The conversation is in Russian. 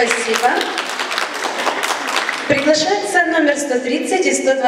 Спасибо. Приглашается номер 130 и 120.